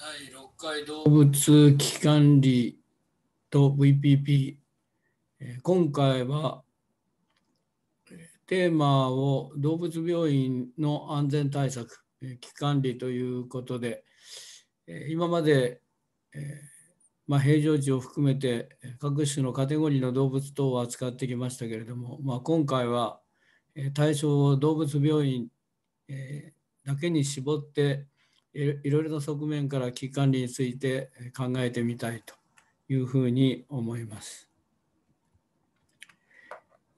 第6回動物危機管理と VPP、え今回はテーマを動物病院の安全対策、危機管理ということで、今まで、えまあ、平常時を含めて各種のカテゴリーの動物等を扱ってきましたけれども、まあ、今回は対象を動物病院、だけに絞っていろいろな側面から危機管理について考えてみたいというふうに思います。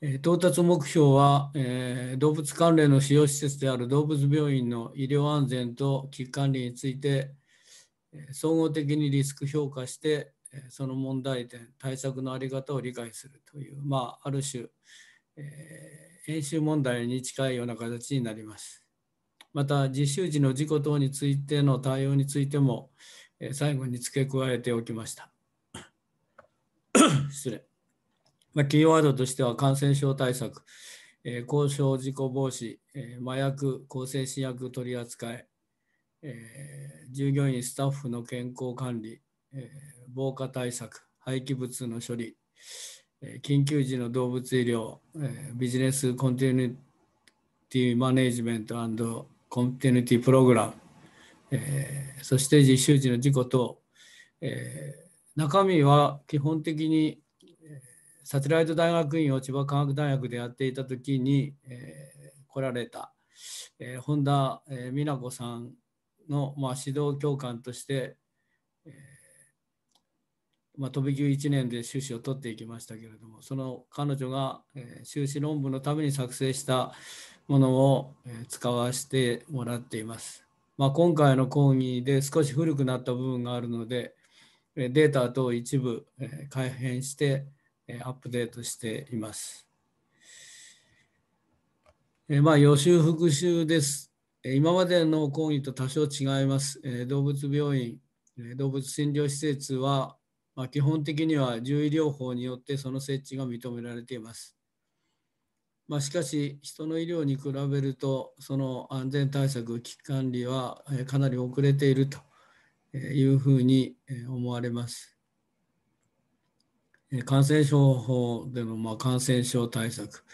えー到達目標は、えー動物関連の使用施設である動物病院の医療安全と危機管理について、えー総合的にリスク評価して、えーその問題点、対策のあり方を理解するという、まあ、ある種、えー演習問題に近いような形になります。また、実習時の事故等についての対応についても、最後に付け加えておきました。失礼。まあ、キーワードとしては感染症対策、えー交渉事故防止、えー麻薬、向精神薬取り扱い、えー従業員、スタッフの健康管理、えー防火対策、廃棄物の処理、え緊急時の動物医療、えービジネスコンティニティマネジメントコンティニティプログラム、えーそして実習時の事故等、えー中身は基本的にサテライト大学院を千葉科学大学でやっていたときに、えー来られた、えー本田、えー美奈子さんの、まあ、指導教官として、えーまあ、飛び級1年で修士を取っていきましたけれども、その彼女が、えー修士論文のために作成したものを、使わせてもらっています。まあ、今回の講義で少し古くなった部分があるので、データ等一部、改変して、アップデートしています。まあ、予習復習です。今までの講義と多少違います。動物病院、動物診療施設は、基本的には獣医療法によってその設置が認められています。まあ、しかし、人の医療に比べると、その安全対策、危機管理はかなり遅れているというふうに思われます。感染症法でのま感染症対策、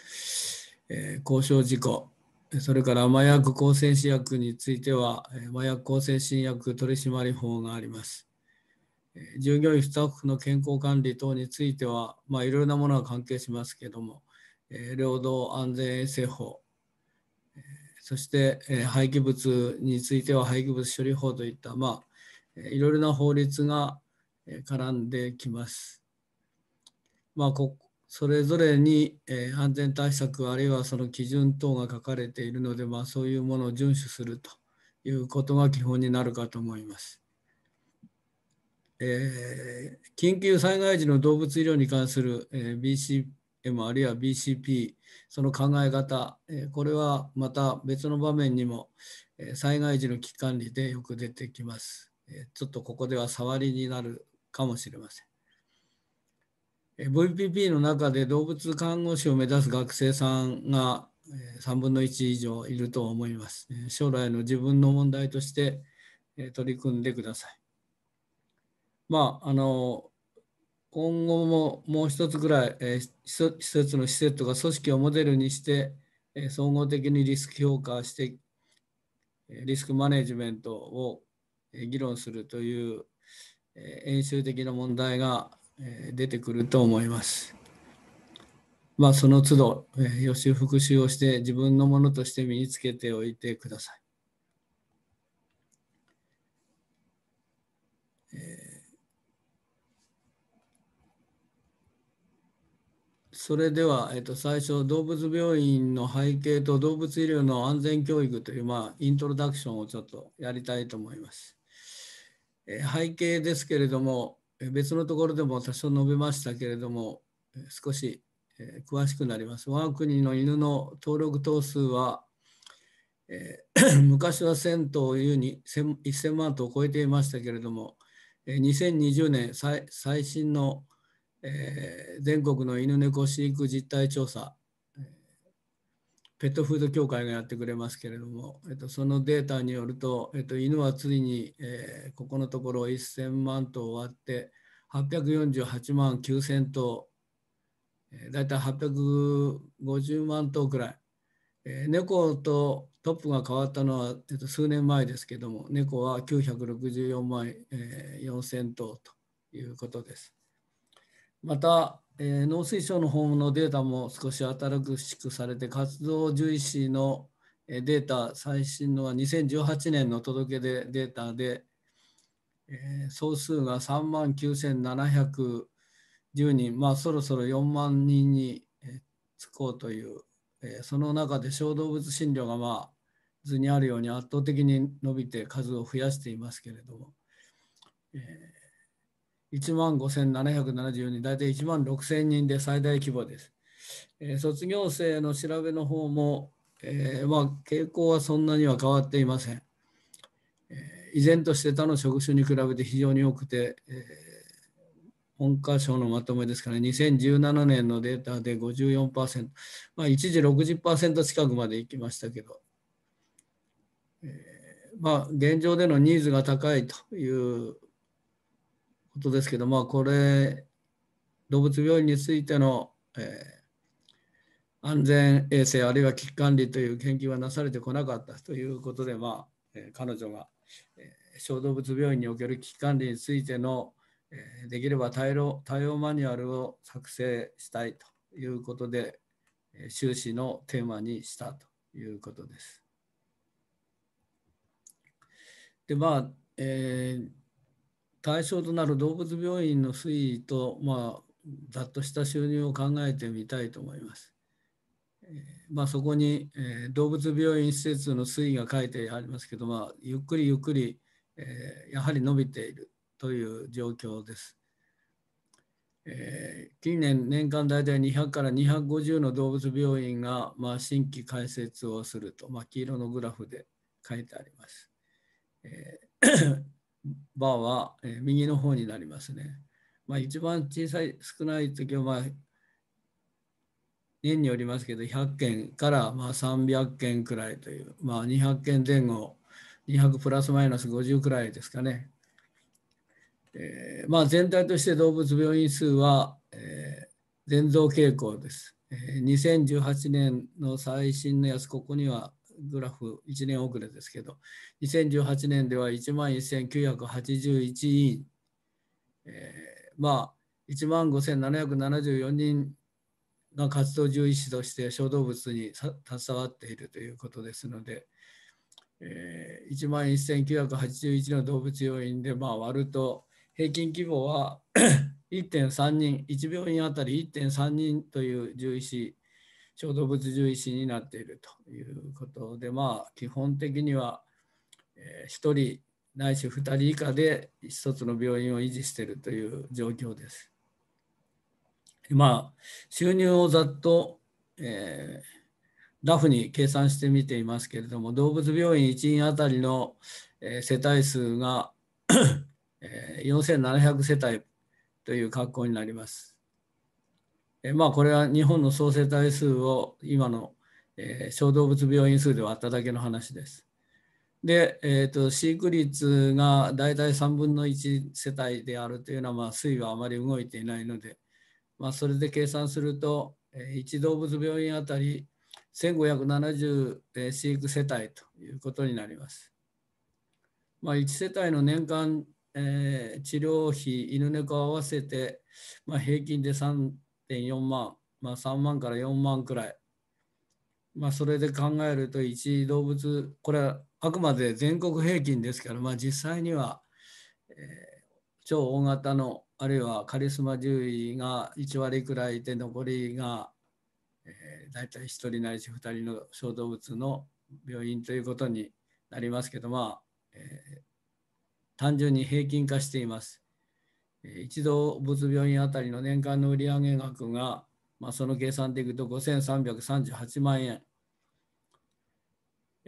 交渉事故、それから麻薬抗生試薬については、麻薬抗生新薬取締法があります。従業員スタッフの健康管理等については、まあ、いろいろなものが関係しますけれども、え労働安全衛生法、えそして、え廃棄物については廃棄物処理法といった、まあ、いろいろな法律が絡んできます。まあ、こそれぞれに、安全対策あるいはその基準等が書かれているので、まあ、そういうものを遵守するということが基本になるかと思います。えー緊急災害時の動物医療に関する、えー M あるいは BCP その考え方、えこれはまた別の場面にも、え災害時の危機管理でよく出てきます。えちょっとここでは触りになるかもしれません。え VPP の中で動物看護師を目指す学生さんがえ3分の1以上いると思います。将来の自分の問題としてえ取り組んでください。まあ、あの、今後ももう一つぐらい、えー施施設の施設とか組織をモデルにして、えー総合的にリスク評価して、えリスクマネジメントをえ議論するという、えー演習的な問題が、えー出てくると思います。まあ、その都度、えー予習復習をして自分のものとして身につけておいてください。それでは、えっと、最初、動物病院の背景と動物医療の安全教育という、まあ、イントロダクションをちょっとやりたいと思います。え背景ですけれども、別のところでも多少述べましたけれども、少し、え詳しくなります。我が国の犬の登録頭数は、え 昔は1000頭いうに1000万頭を超えていましたけれども、2020年最新のえー全国の犬猫飼育実態調査、ペットフード協会がやってくれますけれども、えっと、そのデータによると、えっと、犬はついに、えー、ここのところ1000万頭割って848万9000頭、えー、大体850万頭くらい、えー、猫とトップが変わったのは、えっと、数年前ですけども猫は964万、えー、4000頭ということです。また、えー、農水省の方のデータも少し新しくされて、活動獣医師のデータ、最新のは2018年の届け出データで、えー、総数が3万9710人、まあ、そろそろ4万人につこうという、えー、その中で小動物診療が、まあ、図にあるように圧倒的に伸びて数を増やしていますけれども、えー1万5774人、大体1万6000人で最大規模です。えー、卒業生の調べの方も、えー、まあ、傾向はそんなには変わっていません。えー、依然として他の職種に比べて非常に多くて、え文科省のまとめですから、2017年のデータで54%、まあ、一時60%近くまで行きましたけど、えまあ、現状でのニーズが高いということですけど、まあ、これ、動物病院についての、えー、安全衛生あるいは危機管理という研究はなされてこなかったということで、まあえー、彼女が、えー、小動物病院における危機管理についての、えー、できれば対応対応マニュアルを作成したいということで、えー、修士のテーマにしたということです。でまあえー対象となる動物病院の推移と、まあ、ざっとした収入を考えてみたいと思います。まあ、そこに、えー、動物病院施設の推移が書いてありますけど、まあ、ゆっくりゆっくり、えー、やはり伸びているという状況です。えー、近年年間大体200から250の動物病院が、まあ、新規開設をすると、まあ、黄色のグラフで書いてあります。えーバーは、え、右の方になりますね。まあ、一番小さい、少ない時は、まあ、年によりますけど、100件からまあ300件くらいという、まあ、200件前後、200プラスマイナス50くらいですかね。えーまあ、全体として動物病院数は、えー、前増傾向です。えー、2018年の最新のやつ、ここにはグラフ1年遅れですけど、2018年では1万1981人、えー、まあ、1万5774人が活動獣医師として小動物に携わっているということですので、えー、1万1981の動物病院でまあ割ると平均規模は 1.3人、1病院あたり1.3人という獣医師小動物獣医師になっているということで、まあ、基本的には、え、1人ないし2人以下で1つの病院を維持しているという状況です。まあ、収入をざっと、えー、ラフに計算してみていますけれども、動物病院1院あたりの、えー、世帯数が えー、4700世帯という格好になります。えまあ、これは日本の総世帯数を今の、えー、小動物病院数で割っただけの話です。で、えーと、飼育率が大体3分の1世帯であるというのは、まあ、推移はあまり動いていないので、まあ、それで計算すると、えー、1動物病院あたり1570、えー、飼育世帯ということになります。まあ、1世帯の年間、えー、治療費、犬猫合わせて、まあ、平均で3 1.4万、まあ、3万から4万くらい。まあ、それで考えると、1動物、これはあくまで全国平均ですから、まあ、実際には、えー、超大型の、あるいはカリスマ獣医が1割くらいで、残りが、えー、大体1人ないし2人の小動物の病院ということになりますけど、まあえー、単純に平均化しています。一度物病院あたりの年間の売上額が、まあ、その計算でいくと5338万円。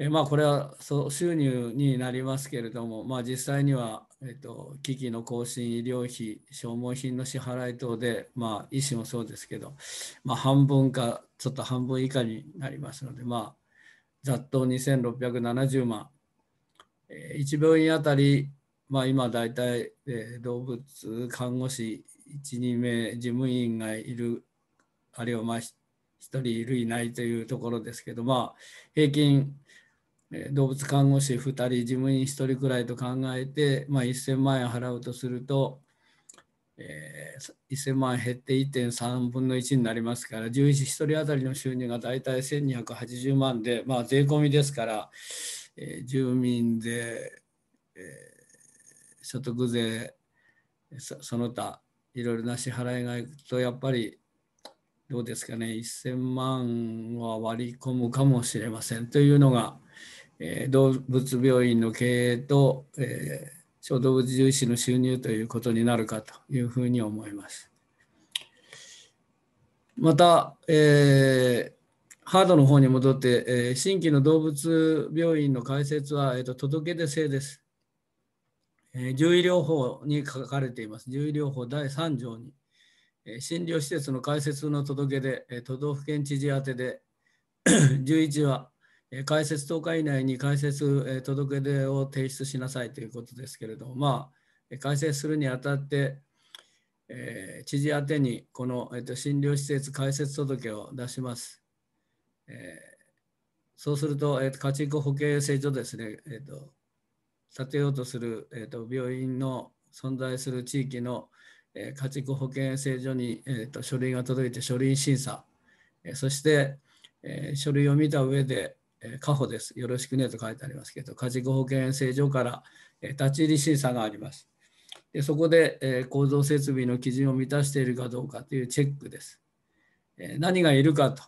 えまあ、これはそう収入になりますけれども、まあ、実際には、えっと、機器の更新、医療費、消耗品の支払い等で、まあ、医師もそうですけど、まあ、半分か、ちょっと半分以下になりますので、まあ、ざっと2670万、えー、1病院あたり、まあ、今大体、えー、動物看護師1、2名、事務員がいる、あるいはまあ1人いる、いないというところですけど、まあ、平均、動物看護師2人、事務員1人くらいと考えて、まあ、1000万円払うとすると、えー、1000万円減って1.3分の1になりますから、獣医師1人当たりの収入が大体1280万で、まあ、税込みですから、えー、住民税、えー、所得税その他、いろいろな支払いがいくと、やっぱりどうですかね、1000万は割り込むかもしれませんというのが、えー、動物病院の経営と、えー、小動物獣医師の収入ということになるかというふうに思います。また、えー、ハードの方に戻って、えー、新規の動物病院の開設は、えーと、届け出制です。えー、獣医療法に書かれています。獣医療法第3条に、えー、診療施設の開設の届け出、えー、都道府県知事宛てで 11は開設10日以内に開設届け出を提出しなさいということですけれども、まあ、開設するにあたって、えー、知事宛てにこの、えーと、診療施設開設届を出します。えー、そうすると、えーと、家畜保険制所ですね、えーと、立てようとする、えー、と病院の存在する地域の、えー、家畜保険制所に、えー、と書類が届いて書類審査、えー、そして、えー、書類を見た上で、えー、過保です。よろしくねと書いてありますけど、家畜保険制所から、えー、立ち入り審査があります。でそこで、えー、構造設備の基準を満たしているかどうかというチェックです。えー、何がいるかと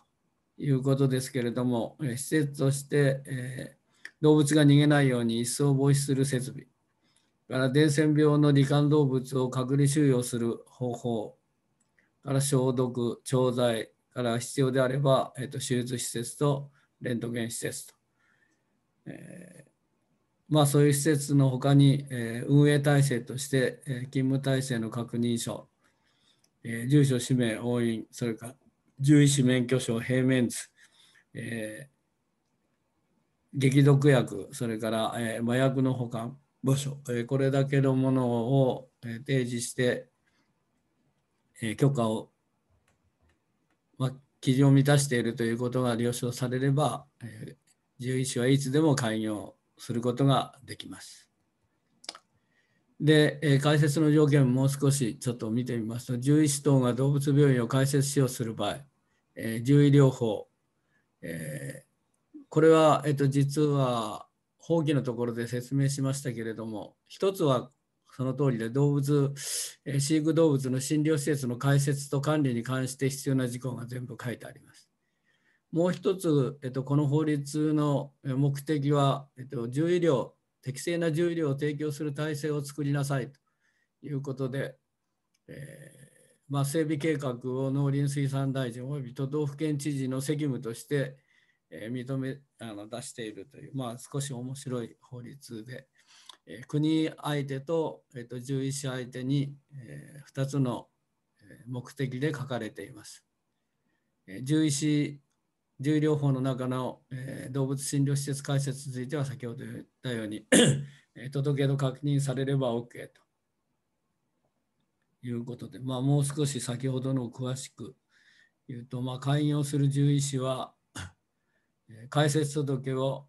いうことですけれども、えー、施設として、えー、動物が逃げないように一層防止する設備、から伝染病の罹患動物を隔離収容する方法、から消毒、調剤、から必要であれば、えーと手術施設とレントゲン施設と。えー、まあそういう施設のほかに、えー、運営体制として、えー、勤務体制の確認書、えー、住所、氏名、押印、それから獣医師免許証、平面図、えー、激毒薬、それから、えー、麻薬の保管場所、えー、これだけのものを、えー、提示して、えー、許可を、まあ、基準を満たしているということが了承されれば、えー、獣医師はいつでも開業することができます。で、えー、開設の条件ももう少しちょっと見てみますと、獣医師等が動物病院を開設しようとする場合、えー、獣医療法、えー、これは、えーと、実は法規のところで説明しましたけれども、一つはその通りで動物、飼育動物の診療施設の開設と管理に関して必要な事項が全部書いてあります。もう一つ、えっと、この法律の目的は、えっと、獣医療、適正な獣医療を提供する体制を作りなさいということで、えー、まあ、整備計画を農林水産大臣及び都道府県知事の責務として、えー、認めあの出しているという、まあ、少し面白い法律で、え国相手と,、えー、と獣医師相手に、え2つの目的で書かれています。え獣医師獣医療法の中の、え動物診療施設開設については先ほど言ったように 届け出確認されれば OK ということで、まあ、もう少し先ほどの詳しく言うと、まあ、開業する獣医師は開設届を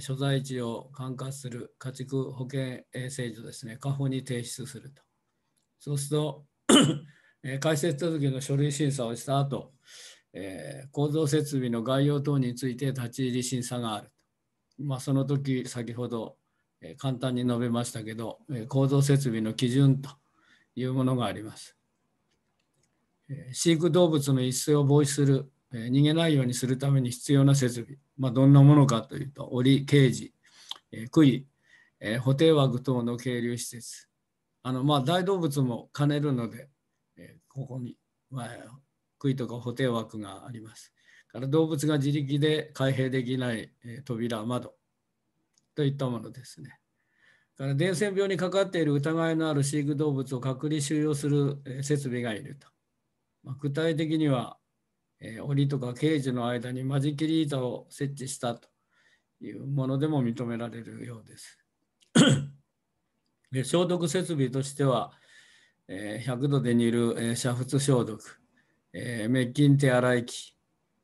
所在地を管轄する家畜保険衛生所ですね、過保に提出すると。そうすると、え開設届の書類審査をした後、えー、構造設備の概要等について立ち入り審査があると。まあ、その時、先ほど、え、簡単に述べましたけど、え、構造設備の基準というものがあります。え飼育動物の一斉を防止する逃げないようにするために必要な設備、まあ、どんなものかというと、檻、ケージ、杭、補定枠等の係留施設、あのまあ大動物も兼ねるので、ここに、杭とか補定枠があります。から動物が自力で開閉できない、扉、窓、といったものですね。から伝染病にかかっている疑いのある飼育動物を隔離収容する設備がいると。まあ、具体的には、えー、檻とかケージの間に間仕切り板を設置したというものでも認められるようです。で 消毒設備としては、えー、100度で煮る、えー、煮沸消毒、えー、滅菌手洗い機、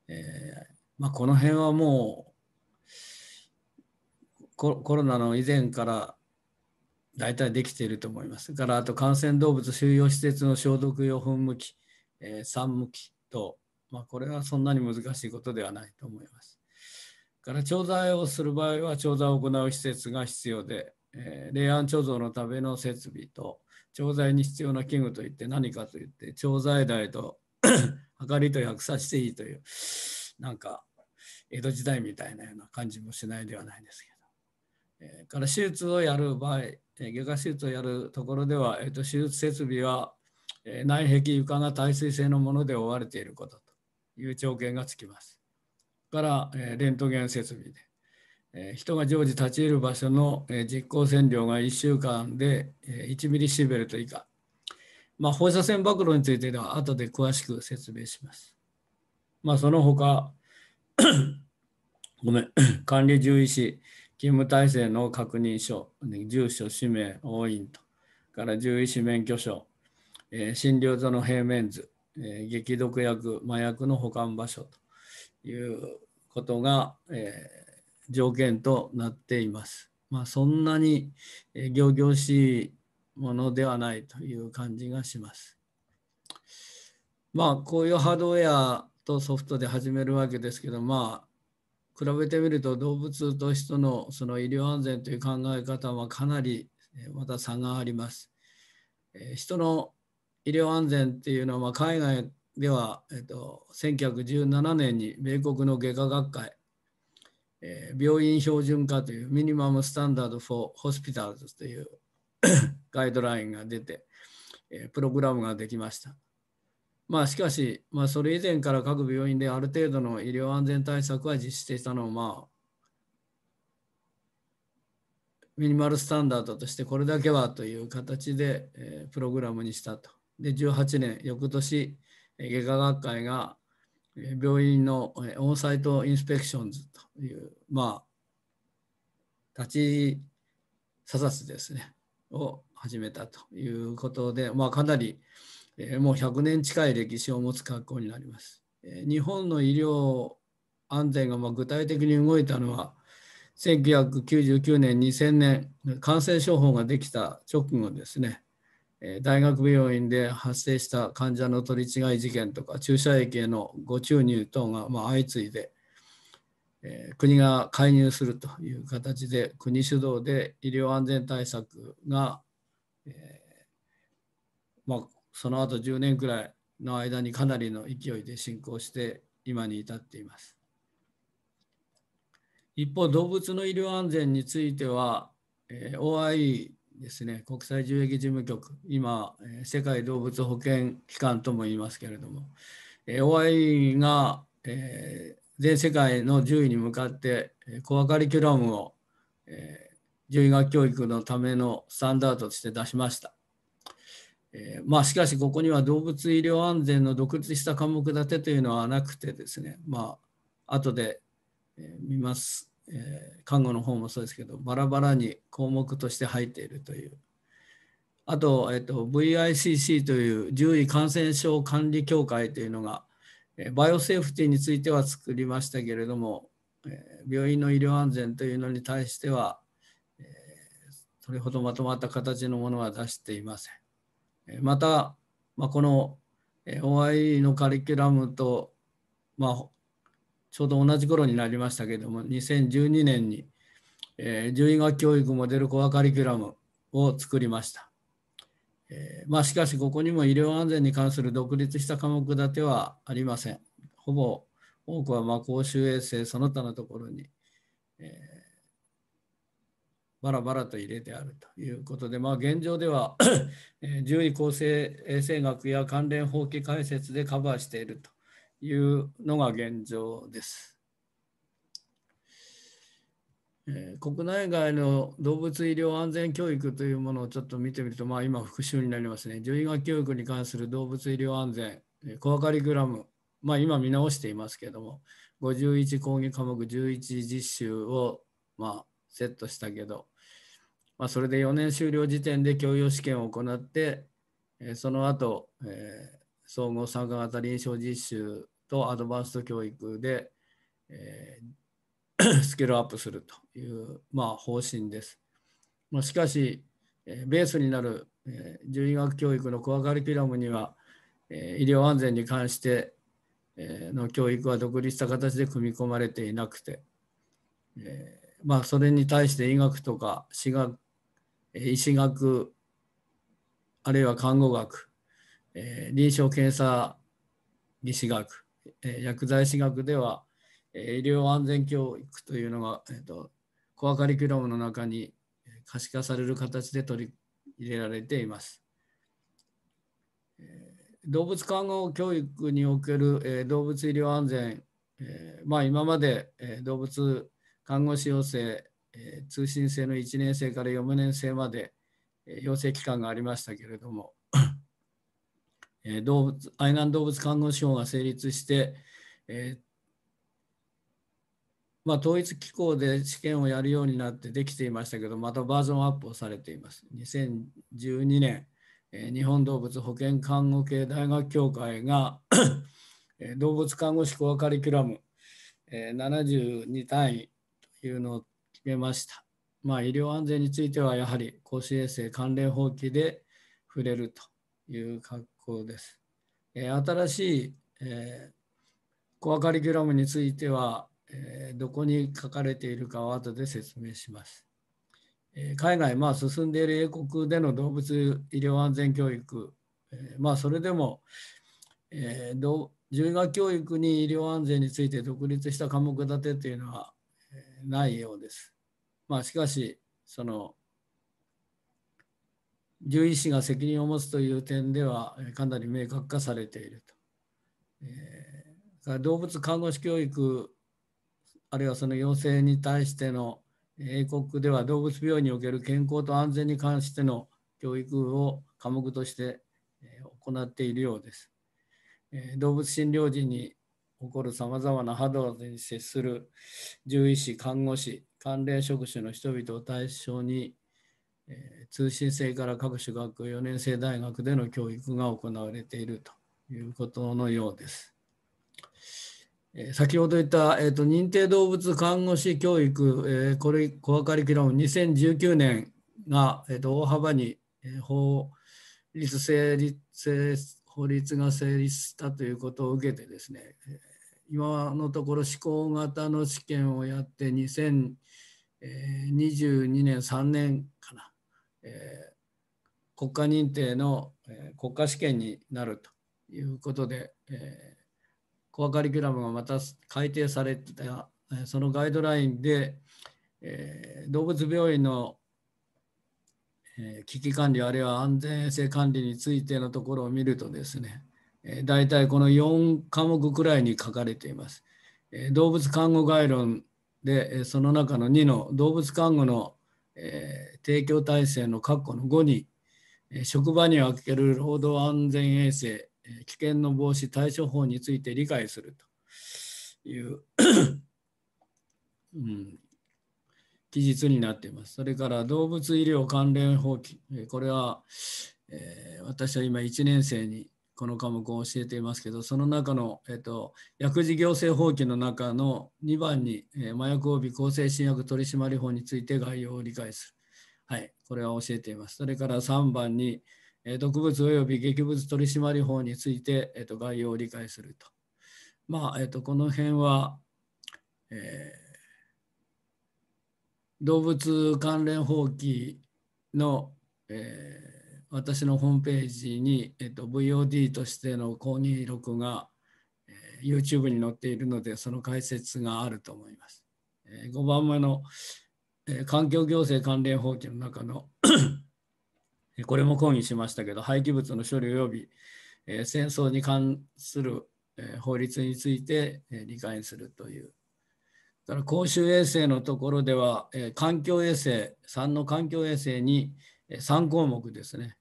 えーまあ、この辺はもうコロナの以前から大体できていると思います。からあと感染動物収容施設の消毒用噴霧器、えー、酸霧器と、まあ、これはそんなに難しいことではないと思います。から調剤をする場合は調剤を行う施設が必要で、えー、冷暗貯蔵のための設備と調剤に必要な器具といって何かといって調剤台と 明かりと薬さしていいというなんか江戸時代みたいなような感じもしないではないですけど、えー、から手術をやる場合え外科手術をやるところでは、えー、と手術設備は、え内壁床が耐水性のもので覆われているこという条件がつきます。から、えレントゲン設備で、え人が常時立ち入る場所の、え実光線量が1週間で、え1ミリシーベルト以下。まあ、放射線暴露については後で詳しく説明します。まあ、その他、ごめん、管理獣医師、勤務体制の確認書、住所、氏名、押印と、から獣医師免許証、えー、診療所の平面図、えー、激毒薬、麻薬の保管場所ということが、えー、条件となっています。まあ、そんなに仰々しいものではないという感じがします。まあ、こういうハードウェアとソフトで始めるわけですけど、まあ、比べてみると動物と人のその医療安全という考え方はかなりまた差があります。人の医療安全っていうのは海外では、えっと、1917年に米国の外科学会、え病院標準化というミニマムスタンダード・フォー・ホスピタルズという ガイドラインが出て、えプログラムができました。まあ、しかし、まあ、それ以前から各病院である程度の医療安全対策は実施していたのを、まあ、ミニマルスタンダードとしてこれだけはという形で、えー、プログラムにしたと。で、18年、翌年、外科学会が病院のオンサイトインスペクションズという、まあ、立ち査察ですね、を始めたということで、まあ、かなり、もう100年近い歴史を持つ学校になります。日本の医療安全がま具体的に動いたのは1999年2000年感染症法ができた直後ですね大学病院で発生した患者の取り違い事件とか注射液への誤注入等がま相次いで国が介入するという形で国主導で医療安全対策が、えまあ、その後10年くらいの間にかなりの勢いで進行して今に至っています。一方、動物の医療安全については、OIE ですね、国際獣疫事務局、今、世界動物保健機関とも言いますけれども、OI が、え全世界の獣医に向かってコアカリキュラムを、え獣医学教育のためのスタンダードとして出しました。えー、まあ、しかしここには動物医療安全の独立した科目立てというのはなくてですねまあ後で、見ます、えー、看護の方もそうですけどバラバラに項目として入っているというあと,、えーと、VICC という獣医感染症管理協会というのが、えバイオセーフティについては作りましたけれども、え病院の医療安全というのに対しては、えそれほどまとまった形のものは出していません。また、まあ、この OIE のカリキュラムと、まあ、ちょうど同じ頃になりましたけれども、2012年に、えー、獣医学教育モデルコアカリキュラムを作りました。えー、まあ、しかし、ここにも医療安全に関する独立した科目立てはありません。ほぼ多くはま公衆衛生その他のところに、えーバラバラと入れてあるということで、まあ、現状では獣医厚生衛生学や関連法規解説でカバーしているというのが現状です。国内外の動物医療安全教育というものをちょっと見てみると、まあ、今復習になりますね。獣医学教育に関する動物医療安全、コアカリキュラム、まあ、今見直していますけれども、51講義科目11実習を、まあ、セットしたけど、まあ、それで4年終了時点で教養試験を行って、その後、え、総合参加型臨床実習とアドバンスト教育で、えー、スキルアップするという、まあ、方針です。まあ、しかし、えー、ベースになる、えー、獣医学教育のコアカリキュラムには、えー、医療安全に関して、え、の教育は独立した形で組み込まれていなくて、えーまあ、それに対して医学とか歯学医師学あるいは看護学、えー、臨床検査技師学、えー、薬剤師学では、えー、医療安全教育というのが、えーと、コアカリキュラムの中に可視化される形で取り入れられています。えー、動物看護教育における、えー、動物医療安全、えーまあ、今まで、え、動物看護師養成、え、通信制の1年生から4年生まで、え、養成期間がありましたけれども、え、動物愛南動物看護師法が成立して、えーまあ、統一機構で試験をやるようになってできていましたけど、またバージョンアップをされています。2012年、えー、日本動物保健看護系大学協会が 動物看護師コアカリキュラム、えー、72単位というのを決めました。まあ、医療安全についてはやはり公衆衛生関連法規で触れるという格好です。え、新しい、えー、コアカリキュラムについては、え、どこに書かれているかを後で説明します。え海外、まあ、進んでいる英国での動物医療安全教育、えまあ、それでも、えー、獣医学教育に医療安全について独立した科目立てというのはえないようです。まあ、しかし、その、獣医師が責任を持つという点ではかなり明確化されていると。えー、動物看護師教育、あるいはその要請に対しての英国では動物病院における健康と安全に関しての教育を科目として行っているようです。動物診療時に起こるさまざまな波動に接する獣医師、看護師、関連職種の人々を対象に、えー、通信制から各種学校4年生大学での教育が行われているということのようです。えー、先ほど言った、えーと、認定動物看護師教育、えー、これコアカリキュラム2019年が、えーと、大幅に、えー、法律成立法律が成立したということを受けてですね、今のところ施行型の試験をやって2022年3年かな、えー、国家認定の、えー、国家試験になるということで、えー、コアカリキュラムがまた改定されてた、そのガイドラインで、え、動物病院の、え、危機管理あるいは安全衛生管理についてのところを見るとですね、大体この4科目くらいに書かれています。動物看護概論で、その中の2の動物看護のえ提供体制の括弧の5に、職場における労働安全衛生、危険の防止対処法について理解するといううん、記述になっています。それから動物医療関連法規、これは、えー、私は今1年生にこの科目を教えていますけど、その中の、えっと、薬事行政法規の中の2番に、えー、麻薬及び向精神薬取締法について概要を理解する。はい、これは教えています。それから3番に、えー、毒物及び劇物取締法について、えーと、概要を理解すると。まあ、えーと、この辺は、えー、動物関連法規の、えー私のホームページに、えっと、VOD としての講義録が、えー、YouTube に載っているので、その解説があると思います。えー、5番目の、えー、環境行政関連法規の中のこれも講義しましたけど、廃棄物の処理及び、えー、戦争に関する、えー、法律について、えー、理解するという。だから公衆衛生のところでは、えー、環境衛生、3の環境衛生に3項目ですね。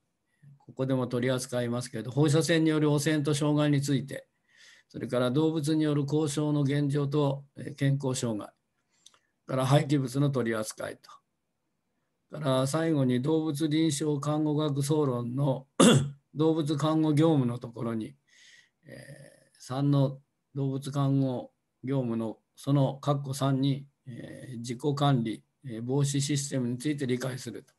ここでも取り扱いますけど、放射線による汚染と障害について、それから動物による交渉の現状と健康障害、から廃棄物の取り扱いと、から最後に動物臨床看護学総論の 動物看護業務のところに、え、3の動物看護業務のその括弧3に、え、自己管理、え、防止システムについて理解すると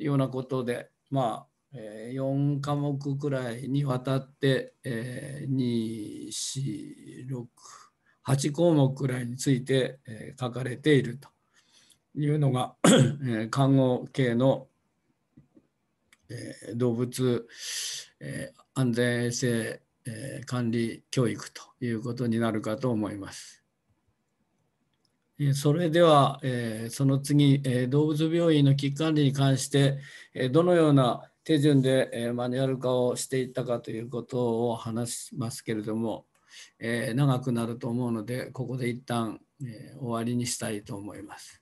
ようなことで、まあ、え、4科目くらいにわたって、え、2、4、6、8項目くらいについて、え、書かれているというのが、看護系の、え、動物、え、安全衛生、管理教育ということになるかと思います。それでは、え、その次、え、動物病院の危機管理に関して、え、どのような手順で、え、マニュアル化をしていったかということを話しますけれども、え、長くなると思うので、ここで一旦、え、終わりにしたいと思います。